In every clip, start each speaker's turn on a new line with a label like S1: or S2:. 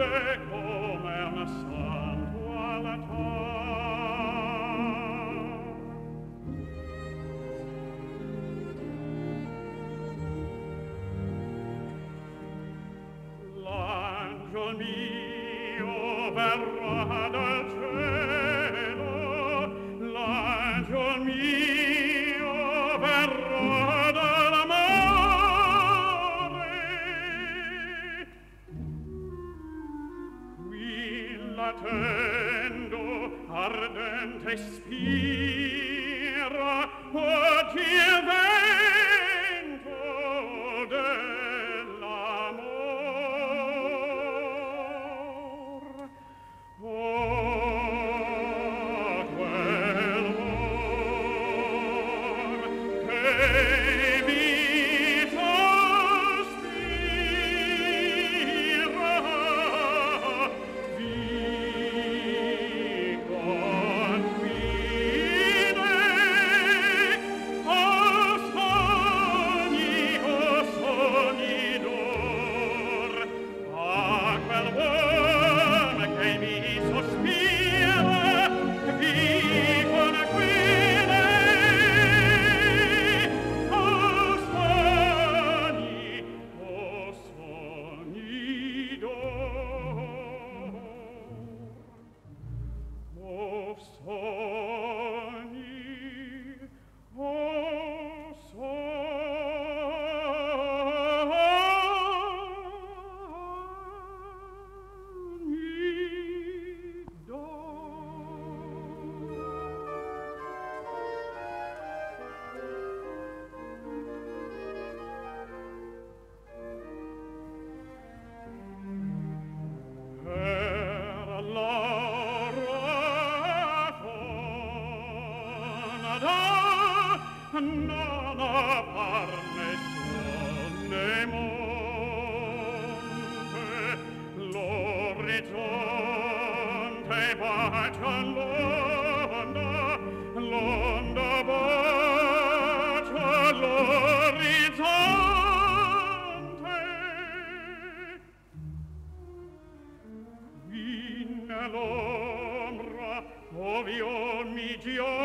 S1: verde come un santo altar. L'angel mio verrà dal cielo, l'angel mio attendo ardente spira o Dio non appar ne sol ne monte l'orizzonte bacia l'onda l'onda bacia l'orizzonte. L'ombra, ovi omni giorni,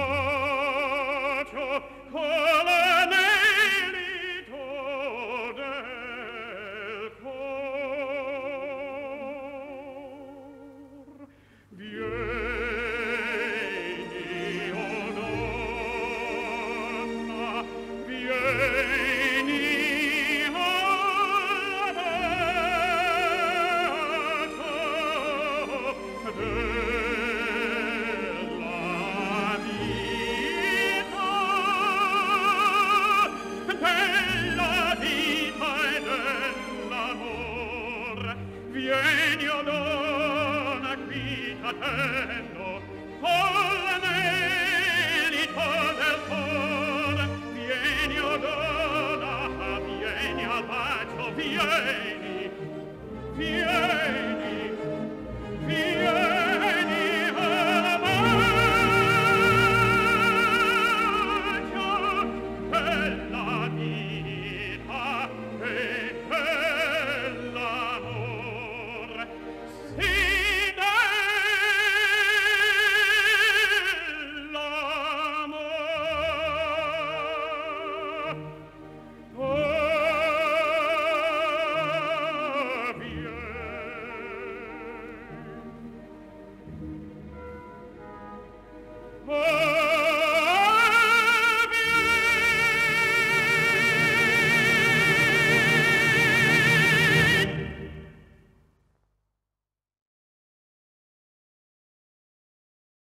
S1: Vieni genio dona qui t'attendo col melito del cuore. Vieni o dona vieni al bacio vieni vieni.